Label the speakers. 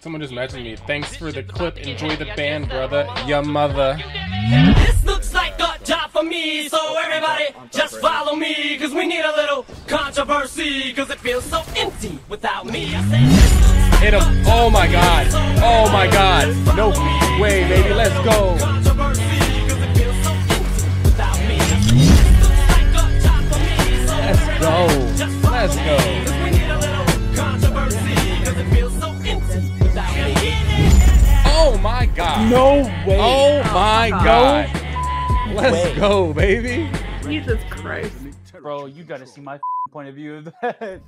Speaker 1: Someone just messaged me. Thanks for the clip. Enjoy the band, brother. Your mother.
Speaker 2: This looks like a job for me, so everybody just follow me, cause we need a little controversy, cause it feels so empty without me.
Speaker 1: Hit him. Oh my god. Oh my god. No way, baby. Let's go. Let's go. Let's
Speaker 2: feels
Speaker 1: Oh my god.
Speaker 3: No way.
Speaker 1: Oh my god. Let's
Speaker 3: way.
Speaker 1: go, baby.
Speaker 4: Jesus Christ.
Speaker 3: Bro, you gotta see my point of view of that.